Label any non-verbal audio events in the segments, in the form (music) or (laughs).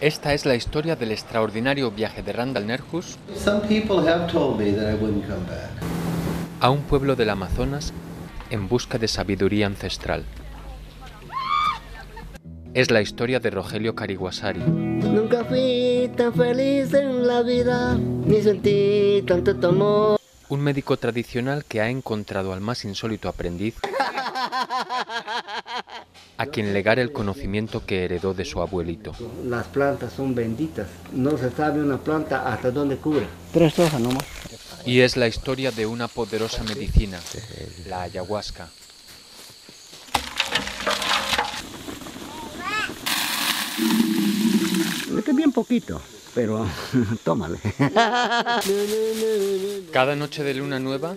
Esta es la historia del extraordinario viaje de Randall Nerjus Some people have told me that I wouldn't come back. a un pueblo del Amazonas en busca de sabiduría ancestral. Es la historia de Rogelio Cariguasari, Nunca fui tan feliz en la vida, ni sentí tanto amor. un médico tradicional que ha encontrado al más insólito aprendiz (laughs) a quien legar el conocimiento que heredó de su abuelito. Las plantas son benditas. No se sabe una planta hasta dónde cura. Tres hojas nomás. Y es la historia de una poderosa medicina, la ayahuasca. Es que bien poquito, pero (laughs) tómale. Cada noche de luna nueva,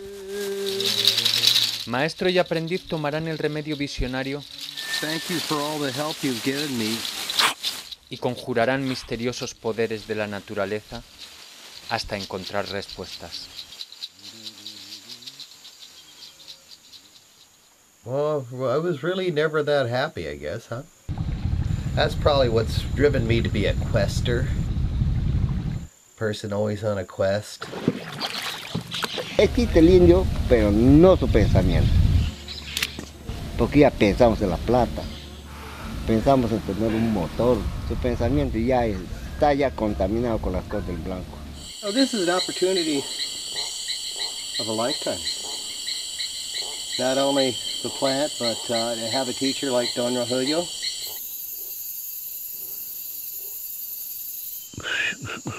maestro y aprendiz tomarán el remedio visionario Thank you for all the help you've given me. y conjurarán misteriosos poderes de la naturaleza hasta encontrar respuestas. Well, I was really never that happy, I guess, huh? That's probably what's driven me to be a quester. Person always on a quest. Existe el indio, pero no su pensamiento. Porque ya pensamos en la plata. Pensamos en tener un motor. Su pensamiento ya está ya contaminado con las cosas del blanco. Oh, this is an opportunity of a lifetime. Not only the plant, but uh, to have a teacher like Don Rogelio. (laughs)